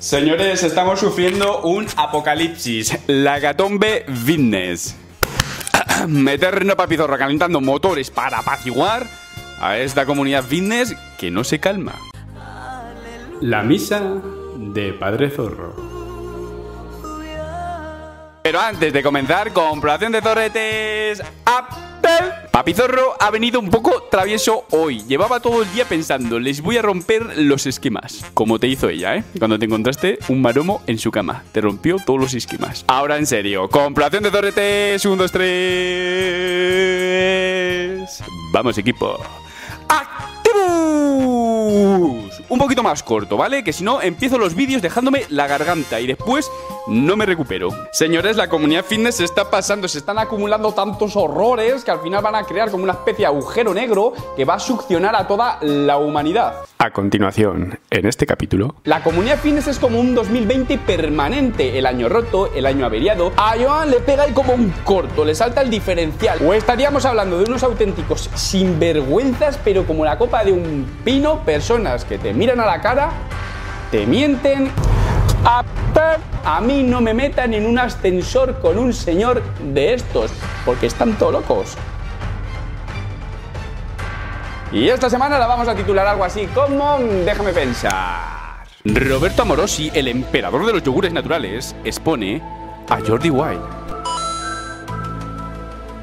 Señores, estamos sufriendo un apocalipsis. La Gatombe Fitness. Meterno papizorro calentando motores para apaciguar a esta comunidad fitness que no se calma. La misa de Padre Zorro. Pero antes de comenzar, comprobación de torretes. Apple. Papi Zorro ha venido un poco travieso hoy. Llevaba todo el día pensando, les voy a romper los esquemas. Como te hizo ella, ¿eh? Cuando te encontraste un maromo en su cama. Te rompió todos los esquemas. Ahora en serio, comprobación de torretes. 1, 2, 3. Vamos, equipo. ¡Activus! Un poquito más corto, ¿vale? Que si no, empiezo los vídeos dejándome la garganta y después no me recupero. Señores, la comunidad fitness se está pasando, se están acumulando tantos horrores que al final van a crear como una especie de agujero negro que va a succionar a toda la humanidad. A continuación, en este capítulo... La comunidad fitness es como un 2020 permanente, el año roto, el año averiado. A Joan le pega ahí como un corto, le salta el diferencial. O estaríamos hablando de unos auténticos sinvergüenzas, pero como la copa de un pino, personas que te miran a la cara, te mienten... A, a mí no me metan en un ascensor con un señor de estos, porque están todos locos. Y esta semana la vamos a titular algo así como Déjame pensar. Roberto Amorosi, el emperador de los yogures naturales, expone a Jordi Wild.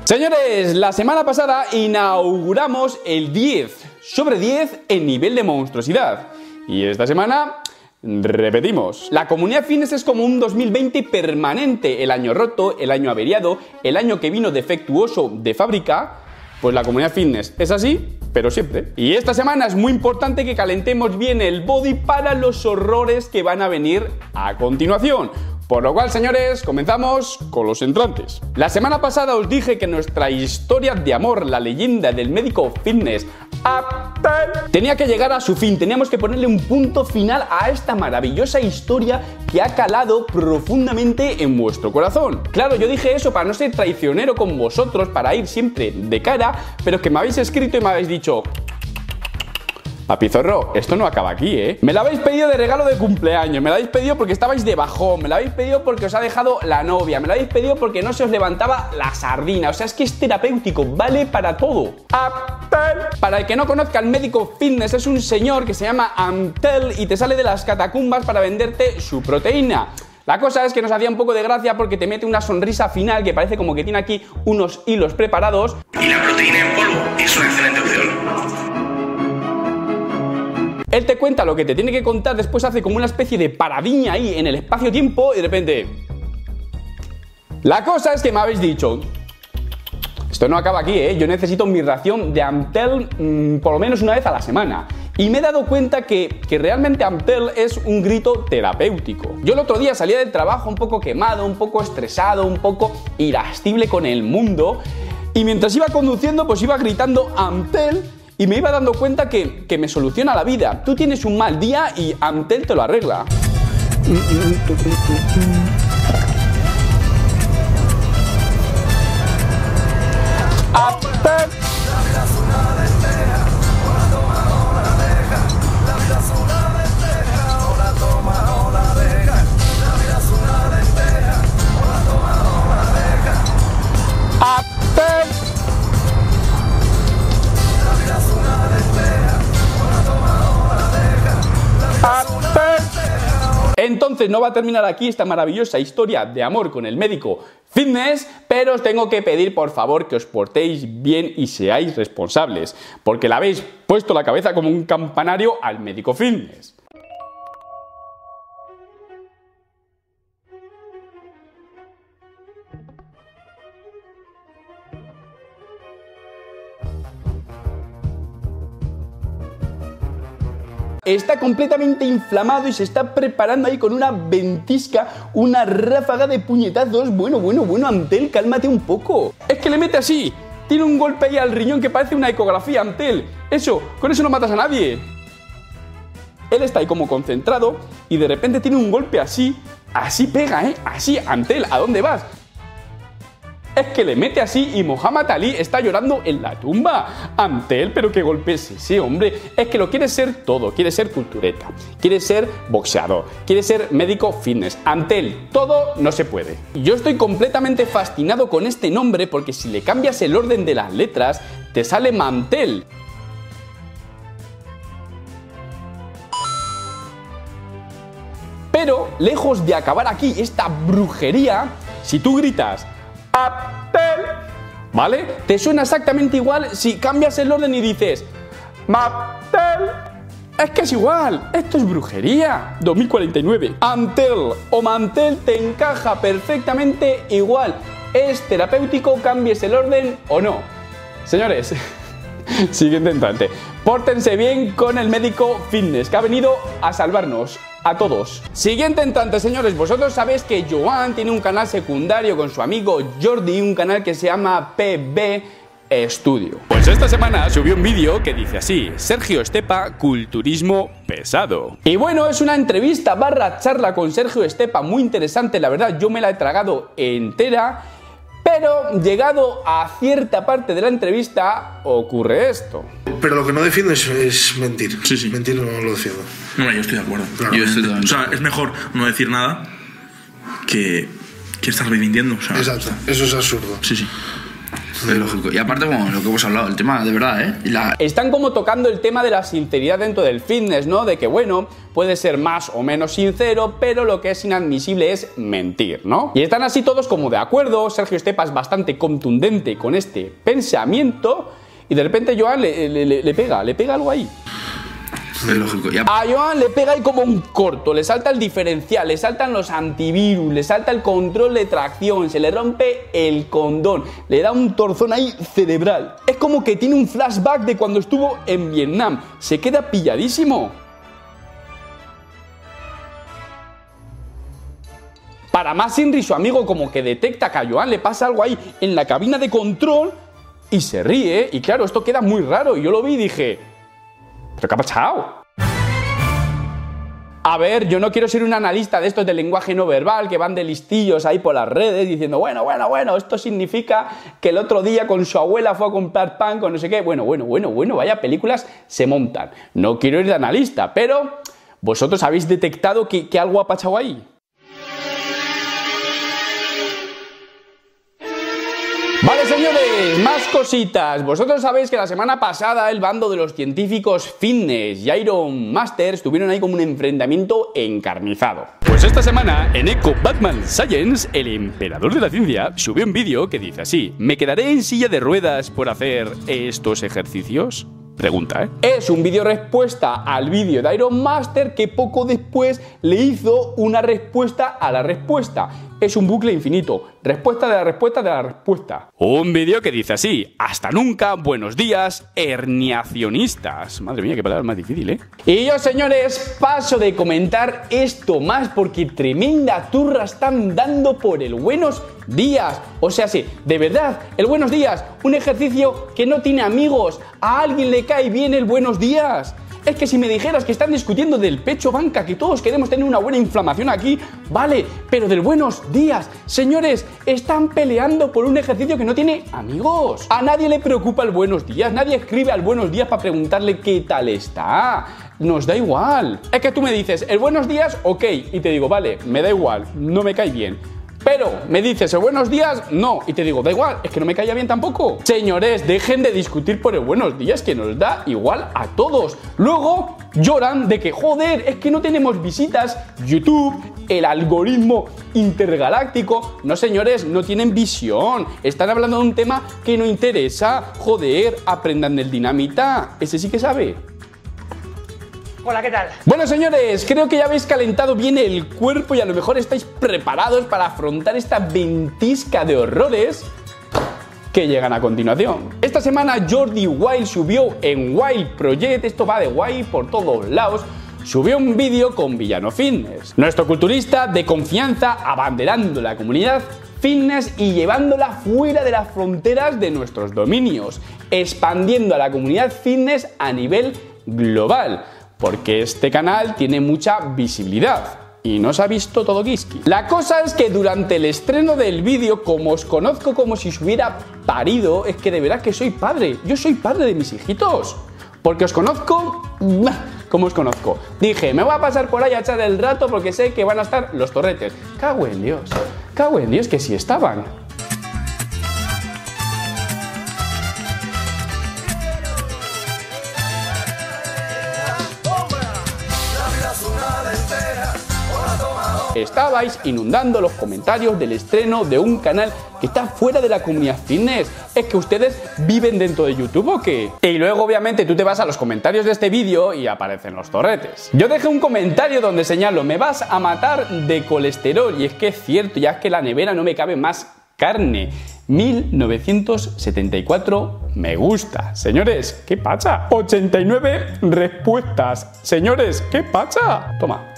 Señores, la semana pasada inauguramos el 10 sobre 10 en nivel de monstruosidad. Y esta semana Repetimos, la comunidad fitness es como un 2020 permanente, el año roto, el año averiado, el año que vino defectuoso de fábrica, pues la comunidad fitness es así, pero siempre. Y esta semana es muy importante que calentemos bien el body para los horrores que van a venir a continuación. Por lo cual, señores, comenzamos con los entrantes. La semana pasada os dije que nuestra historia de amor, la leyenda del médico fitness Tenía que llegar a su fin. Teníamos que ponerle un punto final a esta maravillosa historia que ha calado profundamente en vuestro corazón. Claro, yo dije eso para no ser traicionero con vosotros, para ir siempre de cara, pero que me habéis escrito y me habéis dicho, Papi Zorro, esto no acaba aquí, ¿eh? Me la habéis pedido de regalo de cumpleaños, me la habéis pedido porque estabais de bajón, me la habéis pedido porque os ha dejado la novia, me la habéis pedido porque no se os levantaba la sardina. O sea, es que es terapéutico, vale para todo. Para el que no conozca, el médico fitness es un señor que se llama Amtel y te sale de las catacumbas para venderte su proteína. La cosa es que nos hacía un poco de gracia porque te mete una sonrisa final que parece como que tiene aquí unos hilos preparados. Y la proteína en polvo es una excelente Él te cuenta lo que te tiene que contar, después hace como una especie de paradiña ahí en el espacio-tiempo y de repente... La cosa es que me habéis dicho... Esto no acaba aquí, ¿eh? Yo necesito mi ración de Amtel mm, por lo menos una vez a la semana. Y me he dado cuenta que, que, realmente Amtel es un grito terapéutico. Yo el otro día salía del trabajo un poco quemado, un poco estresado, un poco irascible con el mundo. Y mientras iba conduciendo, pues iba gritando Amtel y me iba dando cuenta que, que me soluciona la vida. Tú tienes un mal día y Amtel te lo arregla. Entonces no va a terminar aquí esta maravillosa historia de amor con el médico fitness, pero os tengo que pedir por favor que os portéis bien y seáis responsables, porque le habéis puesto la cabeza como un campanario al médico fitness. Está completamente inflamado y se está preparando ahí con una ventisca, una ráfaga de puñetazos. Bueno, bueno, bueno, Antel, cálmate un poco. Es que le mete así. Tiene un golpe ahí al riñón que parece una ecografía, Antel. Eso, con eso no matas a nadie. Él está ahí como concentrado y de repente tiene un golpe así. Así pega, ¿eh? Así, Antel, ¿a dónde vas? Es que le mete así y Muhammad Ali está llorando en la tumba ante él, pero qué golpe es ese, hombre. Es que lo quiere ser todo, quiere ser cultureta, quiere ser boxeador, quiere ser médico fitness. Ante él, todo no se puede. Yo estoy completamente fascinado con este nombre porque si le cambias el orden de las letras, te sale Mantel. Pero lejos de acabar aquí esta brujería, si tú gritas ¿vale? Te suena exactamente igual si cambias el orden y dices Maptel. Es que es igual, esto es brujería. 2049. Antel o mantel te encaja perfectamente igual. ¿Es terapéutico, cambies el orden o no? Señores, siguiente entrante. Pórtense bien con el médico fitness que ha venido a salvarnos a todos. Siguiente entrante, señores, vosotros sabéis que Joan tiene un canal secundario con su amigo Jordi, un canal que se llama PB Studio. Pues esta semana subió un vídeo que dice así, Sergio Estepa, culturismo pesado. Y bueno, es una entrevista barra charla con Sergio Estepa muy interesante, la verdad yo me la he tragado entera pero llegado a cierta parte de la entrevista ocurre esto. Pero lo que no defiendes es mentir. Sí, sí. Mentir no lo defiendo. No, yo estoy de acuerdo. Claro. Yo estoy o sea, es mejor no decir nada que, que estar revindiendo. O sea, Exacto. Eso es absurdo. Sí, sí. Es lógico. Y aparte, bueno, lo que hemos hablado, el tema de verdad, ¿eh? Están como tocando el tema de la sinceridad dentro del fitness, ¿no? De que, bueno, puede ser más o menos sincero, pero lo que es inadmisible es mentir, ¿no? Y están así todos como de acuerdo. Sergio Estepa es bastante contundente con este pensamiento. Y de repente Joan le- le pega, le pega algo ahí. Es lógico. Y aparte, A Joan le pega ahí como un corto, le salta el diferencial, le saltan los antivirus, le salta el control de tracción, se le rompe el condón, le da un torzón ahí cerebral. Es como que tiene un flashback de cuando estuvo en Vietnam, se queda pilladísimo. Para más Henry, su amigo como que detecta que a Joan le pasa algo ahí en la cabina de control y se ríe. Y claro, esto queda muy raro. Y yo lo vi y dije, ¿pero qué ha pasado? A ver, yo no quiero ser un analista de estos de lenguaje no verbal que van de listillos ahí por las redes diciendo, bueno, bueno, bueno, esto significa que el otro día con su abuela fue a comprar pan con no sé qué. Bueno, bueno, bueno, bueno, vaya películas se montan. No quiero ir de analista, pero vosotros habéis detectado que, que algo ha pasado ahí. Más cositas. Vosotros sabéis que la semana pasada el bando de los científicos fitness y Iron Masters tuvieron ahí como un enfrentamiento encarnizado. Pues esta semana, en Eco Batman Science, el emperador de la ciencia subió un vídeo que dice así: ¿Me quedaré en silla de ruedas por hacer estos ejercicios? Pregunta, ¿eh? Es un vídeo respuesta al vídeo de Iron Master que poco después le hizo una respuesta a la respuesta. Es un bucle infinito. Respuesta de la respuesta de la respuesta. Un vídeo que dice así: Hasta nunca, buenos días, herniacionistas. Madre mía, qué palabra más difícil, ¿eh? Y yo, señores, paso de comentar esto más porque tremenda turra están dando por el buenos días. O sea, sí, de verdad, el buenos días, un ejercicio que no tiene amigos. A alguien le cae bien el buenos días. Es que si me dijeras que están discutiendo del pecho banca, que todos queremos tener una buena inflamación aquí, vale, pero del buenos días, señores, están peleando por un ejercicio que no tiene amigos. A nadie le preocupa el buenos días, nadie escribe al buenos días para preguntarle qué tal está. Nos da igual. Es que tú me dices, el buenos días, ok, y te digo, vale, me da igual, no me cae bien. Pero me dices el buenos días, no. Y te digo, da igual, es que no me caía bien tampoco. Señores, dejen de discutir por el buenos días, que nos da igual a todos. Luego lloran de que, joder, es que no tenemos visitas. YouTube, el algoritmo intergaláctico. No, señores, no tienen visión. Están hablando de un tema que no interesa. Joder, aprendan del dinamita. Ese sí que sabe. Hola, ¿qué tal? Bueno, señores, creo que ya habéis calentado bien el cuerpo y a lo mejor estáis preparados para afrontar esta ventisca de horrores que llegan a continuación. Esta semana Jordi Wild subió en Wild Project, esto va de Wild por todos lados, subió un vídeo con Villano Fitness, nuestro culturista de confianza abanderando la comunidad fitness y llevándola fuera de las fronteras de nuestros dominios, expandiendo a la comunidad fitness a nivel global porque este canal tiene mucha visibilidad. y no se ha visto todo Kiski. La cosa es que durante el estreno del vídeo, como os conozco como si se hubiera parido, es que de verdad que soy padre. Yo soy padre de mis hijitos. Porque os conozco, como os conozco. Dije, me voy a pasar por ahí a echar el rato porque sé que van a estar los torretes. Cago en Dios, cago en Dios que sí estaban. Estabais inundando los comentarios del estreno de un canal que está fuera de la comunidad fitness. ¿Es que ustedes viven dentro de YouTube o qué? Y luego obviamente tú te vas a los comentarios de este vídeo y aparecen los torretes. Yo dejé un comentario donde señalo, me vas a matar de colesterol. Y es que es cierto, ya es que la nevera no me cabe más carne. 1974 me gusta. Señores, ¿qué pasa? 89 respuestas. Señores, ¿qué pasa? Toma,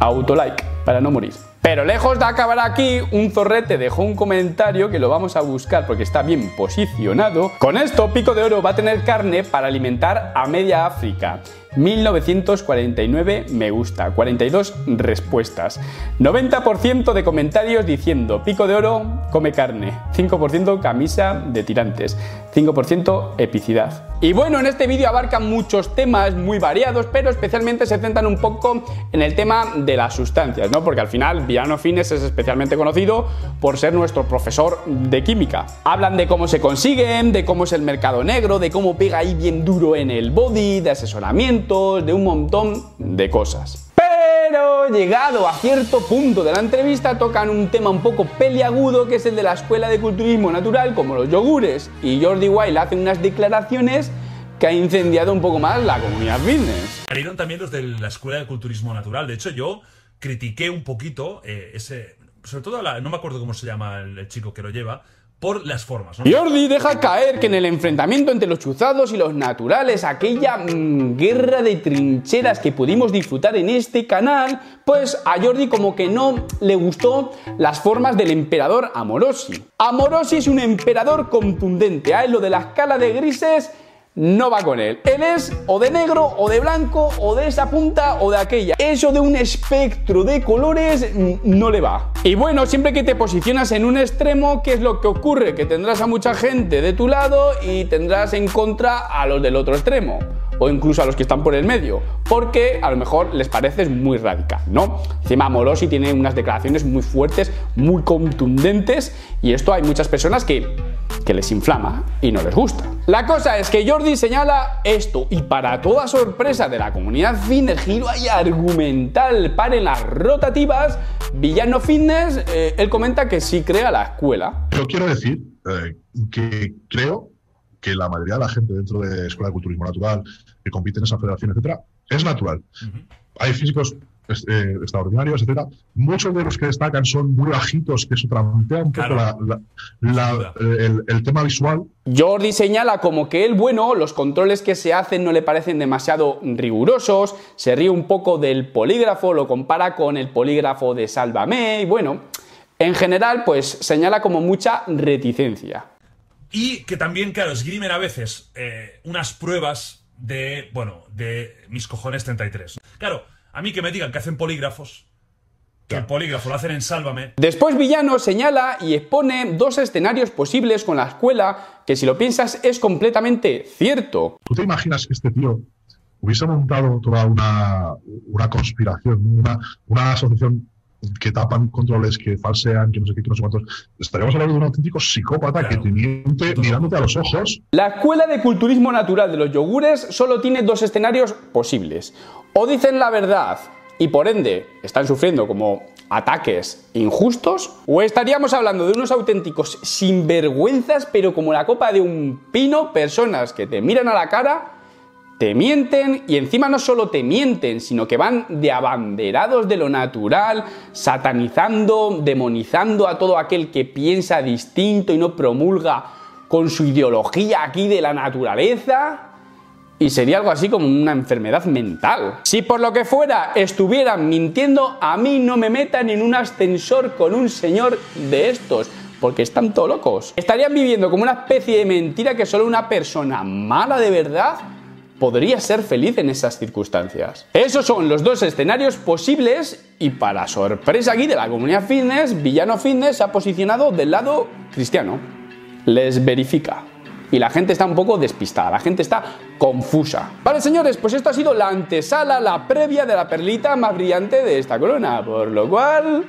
autolike para no morir. Pero lejos de acabar aquí, un zorrete dejó un comentario que lo vamos a buscar porque está bien posicionado. Con esto, Pico de Oro va a tener carne para alimentar a media África. 1949 me gusta, 42 respuestas, 90% de comentarios diciendo pico de oro, come carne, 5% camisa de tirantes, 5% epicidad. Y bueno, en este vídeo abarcan muchos temas muy variados, pero especialmente se centran un poco en el tema de las sustancias, ¿no? Porque al final Villano Fines es especialmente conocido por ser nuestro profesor de química. Hablan de cómo se consiguen, de cómo es el mercado negro, de cómo pega ahí bien duro en el body, de asesoramiento, de un montón de cosas. Pero llegado a cierto punto de la entrevista tocan un tema un poco peliagudo que es el de la escuela de culturismo natural como los yogures y Jordi Wild hace unas declaraciones que ha incendiado un poco más la comunidad business. Salieron también los de la escuela de culturismo natural. De hecho, yo critiqué un poquito eh, ese. Sobre todo, no me acuerdo cómo se llama el chico que lo lleva, por las formas. Jordi deja caer que en el enfrentamiento entre los chuzados y los naturales, aquella mm, guerra de trincheras que pudimos disfrutar en este canal, pues a Jordi como que no le gustó las formas del emperador Amorosi. Amorosi es un emperador contundente, a él lo de la escala de grises no va con él. Él es o de negro, o de blanco, o de esa punta, o de aquella. Eso de un espectro de colores mm, no le va. Y bueno, siempre que te posicionas en un extremo, ¿qué es lo que ocurre? Que tendrás a mucha gente de tu lado y tendrás en contra a los del otro extremo o incluso a los que están por el medio, porque a lo mejor les pareces muy radical, ¿no? Encima Morosi tiene unas declaraciones muy fuertes, muy contundentes y esto hay muchas personas que, que les inflama y no les gusta. La cosa es que Jordi señala esto y para toda sorpresa de la comunidad fitness, giro y argumental para las rotativas, Villano Fitness, eh, él comenta que sí crea la escuela. Yo quiero decir eh, que creo que la mayoría de la gente dentro de Escuela de Culturismo Natural, que compite en esa federación, etcétera, es natural. Hay físicos eh, extraordinarios, etcétera. Muchos de los que destacan son muy bajitos, que eso tramtea un poco el, el, tema visual. Jordi señala como que él, bueno, los controles que se hacen no le parecen demasiado rigurosos, se ríe un poco del polígrafo, lo compara con el polígrafo de Sálvame, y bueno, en general, pues señala como mucha reticencia. Y que también, claro, esgrimen a veces eh, unas pruebas de, bueno, de mis cojones 33. Claro, a mí que me digan que hacen polígrafos, que el polígrafo lo hacen en Sálvame. Después Villano señala y expone dos escenarios posibles con la escuela que si lo piensas es completamente cierto. ¿Tú te imaginas que este tío hubiese montado toda una, una conspiración, una, una asociación que tapan controles, que falsean, que no sé qué, que no sé cuántos. Estaríamos hablando de un auténtico psicópata que te miente mirándote a los ojos. La escuela de culturismo natural de los yogures solo tiene dos escenarios posibles. O dicen la verdad y por ende están sufriendo como ataques injustos, o estaríamos hablando de unos auténticos sinvergüenzas, pero como la copa de un pino, personas que te miran a la cara te mienten y encima no solo te mienten, sino que van de abanderados de lo natural, satanizando, demonizando a todo aquel que piensa distinto y no promulga con su ideología aquí de la naturaleza. Y sería algo así como una enfermedad mental. Si por lo que fuera estuvieran mintiendo, a mí no me metan en un ascensor con un señor de estos porque están todos locos. Estarían viviendo como una especie de mentira que solo una persona mala de verdad podría ser feliz en esas circunstancias. Esos son los dos escenarios posibles Y para sorpresa aquí de la comunidad fitness, Villano Fitness se ha posicionado del lado cristiano. Les verifica. Y la gente está un poco despistada, la gente está confusa. Vale, señores, pues esto ha sido la antesala, la previa de la perlita más brillante de esta corona. Por lo cual...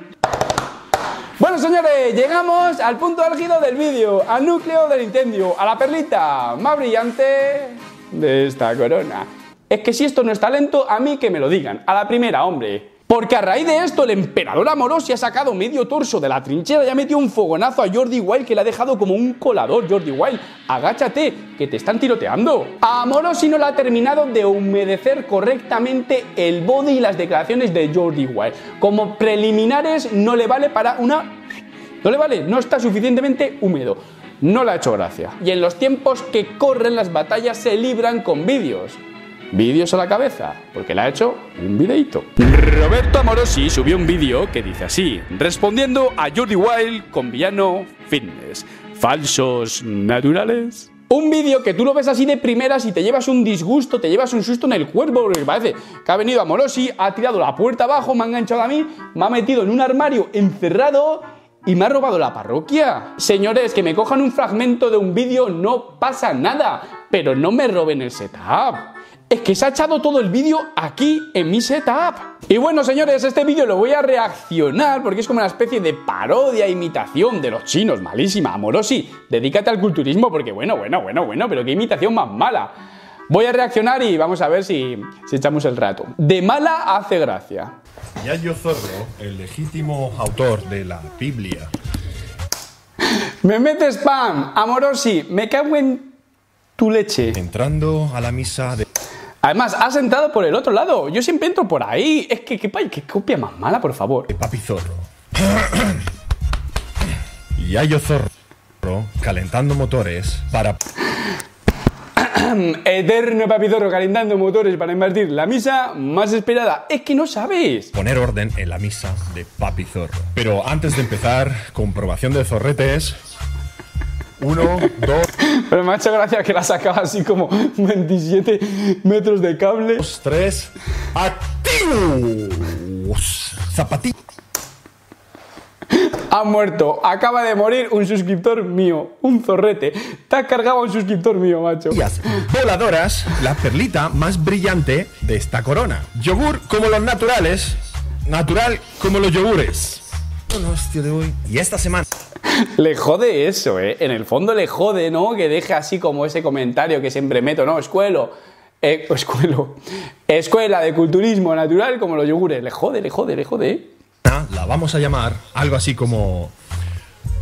Bueno, señores, llegamos al punto álgido del vídeo, al núcleo del incendio, a la perlita más brillante de esta corona. Es que si esto no es talento, a mí que me lo digan. A la primera, hombre. Porque a raíz de esto, el emperador Amorosi ha sacado medio torso de la trinchera y ha metido un fogonazo a Jordi Wild que le ha dejado como un colador. Jordi Wild, agáchate, que te están tiroteando. A Amorosi no le ha terminado de humedecer correctamente el body y las declaraciones de Jordi Wild. Como preliminares, no le vale para una. No le vale, no está suficientemente húmedo. No le ha hecho gracia. Y en los tiempos que corren, las batallas se libran con vídeos vídeos a la cabeza, porque le ha hecho un videito. Roberto Amorosi subió un vídeo que dice así, respondiendo a Jordi Wild con villano fitness. ¿Falsos naturales? Un vídeo que tú lo ves así de primeras y te llevas un disgusto, te llevas un susto en el cuerpo, porque parece que ha venido Amorosi, ha tirado la puerta abajo, me ha enganchado a mí, me ha metido en un armario encerrado y me ha robado la parroquia. Señores, que me cojan un fragmento de un vídeo no pasa nada, pero no me roben el setup es que se ha echado todo el vídeo aquí en mi setup. Y bueno, señores, este vídeo lo voy a reaccionar porque es como una especie de parodia, imitación de los chinos, malísima. Amorosi, dedícate al culturismo porque bueno, bueno, bueno, bueno, pero qué imitación más mala. Voy a reaccionar y vamos a ver si, si echamos el rato. De mala hace gracia. Yayo Zorro, el legítimo autor de la Biblia. Me mete spam, Amorosi, me cago en tu leche. Entrando a la misa de Además, has entrado por el otro lado. Yo siempre entro por ahí. Es que, qué, qué copia más mala, por favor. Papi Zorro. Yayo Zorro calentando motores para. Eterno Papi Zorro calentando motores para invertir la misa más esperada. Es que no sabes. Poner orden en la misa de Papi Zorro. Pero antes de empezar, comprobación de zorretes. Uno, dos. Pero me ha hecho gracia que la sacaba así como 27 metros de cable. Dos, tres. ¡Activos! Zapatillo. Ha muerto. Acaba de morir un suscriptor mío. Un zorrete. Te has cargado un suscriptor mío, macho. Voladoras, la perlita más brillante de esta corona. Yogur como los naturales. Natural como los yogures. Bueno, hostia de hoy. Y esta semana. Le jode eso, ¿eh? En el fondo le jode, ¿no? Que deje así como ese comentario que siempre meto, ¿no? Escuelo. Eh, escuelo. Escuela de culturismo natural como los yogures. Le jode, le jode, le jode, ¿eh? La vamos a llamar algo así como.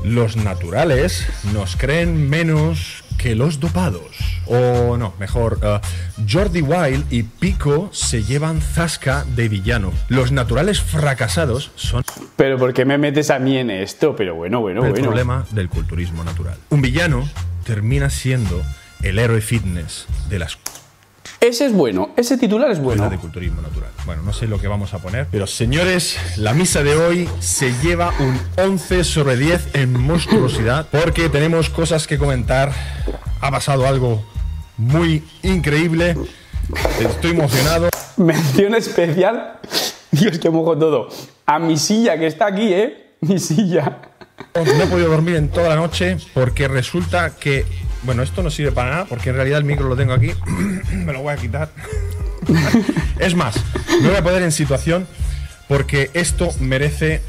Los naturales nos creen menos que los dopados. O no, mejor, uh, Jordi Wild y Pico se llevan zasca de villano. Los naturales fracasados son... Pero ¿por qué me metes a mí en esto? Pero bueno, bueno, el bueno. problema del culturismo natural. Un villano termina siendo el héroe fitness de las ese es bueno, ese titular es bueno. de culturismo natural. Bueno, no sé lo que vamos a poner, pero señores, la misa de hoy se lleva un 11 sobre 10 en monstruosidad porque tenemos cosas que comentar. Ha pasado algo muy increíble. Estoy emocionado. Mención especial. Dios, que mojo todo. A mi silla que está aquí, ¿eh? Mi silla. No he podido dormir en toda la noche porque resulta que bueno, esto no sirve para nada porque en realidad el micro lo tengo aquí. me lo voy a quitar. es más, me voy a poner en situación porque esto merece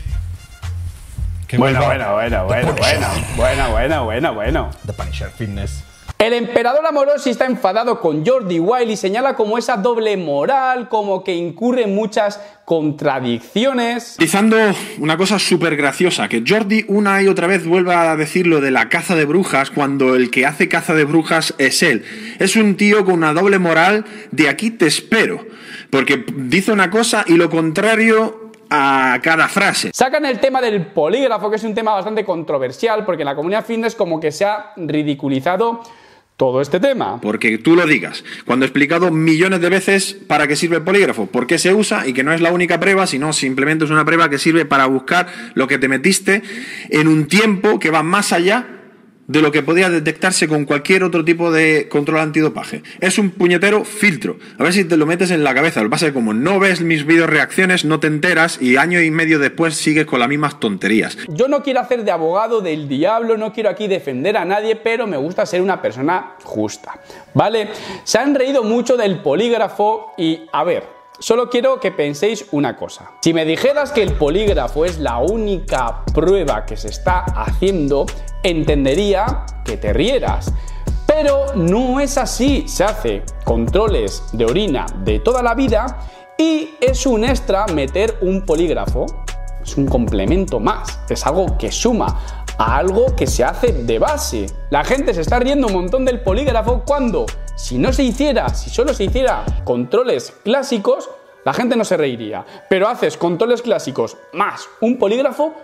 que bueno, bueno, bueno, bueno, bueno, bueno, bueno, bueno, bueno. The Punisher Fitness. El emperador Amorosi está enfadado con Jordi Wild y señala como esa doble moral, como que incurre en muchas contradicciones. Utilizando una cosa súper graciosa, que Jordi una y otra vez vuelva a decir lo de la caza de brujas cuando el que hace caza de brujas es él. Es un tío con una doble moral de aquí te espero, porque dice una cosa y lo contrario a cada frase. Sacan el tema del polígrafo, que es un tema bastante controversial, porque en la comunidad fitness como que se ha ridiculizado todo este tema. Porque tú lo digas. Cuando he explicado millones de veces para qué sirve el polígrafo, por qué se usa y que no es la única prueba, sino simplemente es una prueba que sirve para buscar lo que te metiste en un tiempo que va más allá de lo que podía detectarse con cualquier otro tipo de control antidopaje. Es un puñetero filtro. A ver si te lo metes en la cabeza. Lo que pasa como no ves mis vídeos reacciones, no te enteras y año y medio después sigues con las mismas tonterías. Yo no quiero hacer de abogado del diablo, no quiero aquí defender a nadie, pero me gusta ser una persona justa. ¿Vale? Se han reído mucho del polígrafo y, a ver, Solo quiero que penséis una cosa. Si me dijeras que el polígrafo es la única prueba que se está haciendo, entendería que te rieras. Pero no es así. Se hace controles de orina de toda la vida y es un extra meter un polígrafo. Es un complemento más. Es algo que suma a algo que se hace de base. La gente se está riendo un montón del polígrafo cuando si no se hiciera, si solo se hiciera controles clásicos, la gente no se reiría. Pero haces controles clásicos más un polígrafo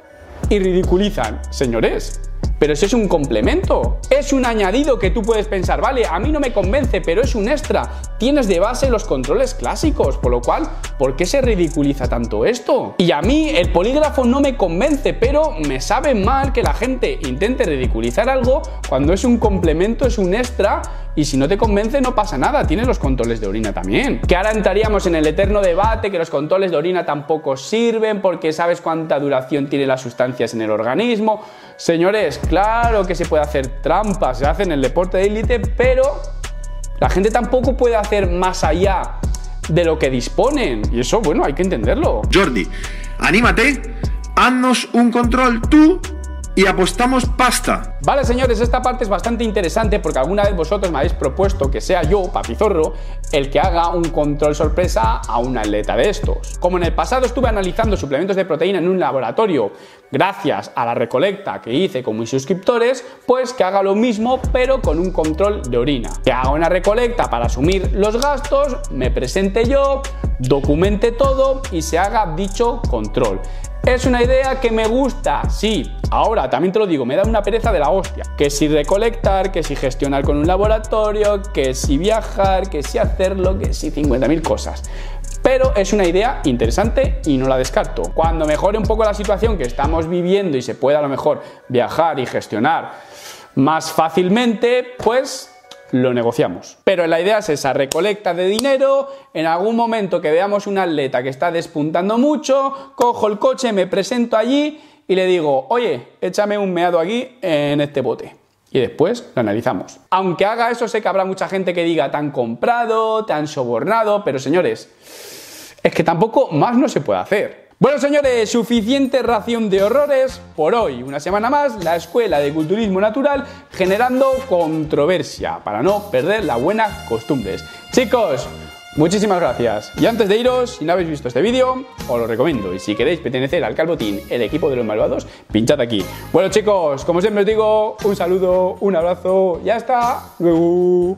y ridiculizan. Señores, pero si es un complemento, es un añadido que tú puedes pensar, vale, a mí no me convence, pero es un extra. Tienes de base los controles clásicos, por lo cual, ¿por qué se ridiculiza tanto esto? Y a mí el polígrafo no me convence, pero me sabe mal que la gente intente ridiculizar algo cuando es un complemento, es un extra y si no te convence no pasa nada, tienes los controles de orina también. Que ahora entraríamos en el eterno debate que los controles de orina tampoco sirven porque sabes cuánta duración tienen las sustancias en el organismo. Señores, claro que se puede hacer trampas, se hace en el deporte de élite, pero la gente tampoco puede hacer más allá de lo que disponen. Y eso, bueno, hay que entenderlo. Jordi, anímate, haznos un control tú y apostamos pasta. Vale, señores, esta parte es bastante interesante porque alguna vez vosotros me habéis propuesto que sea yo, Papizorro, el que haga un control sorpresa a una atleta de estos. Como en el pasado estuve analizando suplementos de proteína en un laboratorio, gracias a la recolecta que hice con mis suscriptores, pues que haga lo mismo pero con un control de orina. Que haga una recolecta para asumir los gastos, me presente yo, documente todo y se haga dicho control. Es una idea que me gusta, sí. Ahora, también te lo digo, me da una pereza de la hostia. Que si recolectar, que si gestionar con un laboratorio, que si viajar, que si hacerlo, que si 50.000 cosas. Pero es una idea interesante y no la descarto. Cuando mejore un poco la situación que estamos viviendo y se pueda a lo mejor viajar y gestionar más fácilmente, pues lo negociamos. Pero la idea es esa, recolecta de dinero, en algún momento que veamos un atleta que está despuntando mucho, cojo el coche, me presento allí y le digo, oye, échame un meado aquí en este bote. Y después lo analizamos. Aunque haga eso, sé que habrá mucha gente que diga, tan comprado, tan sobornado, pero señores, es que tampoco más no se puede hacer. Bueno, señores, suficiente ración de horrores por hoy. Una semana más, la Escuela de Culturismo Natural generando controversia para no perder las buenas costumbres. Chicos, muchísimas gracias. Y antes de iros, si no habéis visto este vídeo, os lo recomiendo. Y si queréis pertenecer al Calvotín, el equipo de los malvados, pinchad aquí. Bueno, chicos, como siempre os digo, un saludo, un abrazo y hasta luego.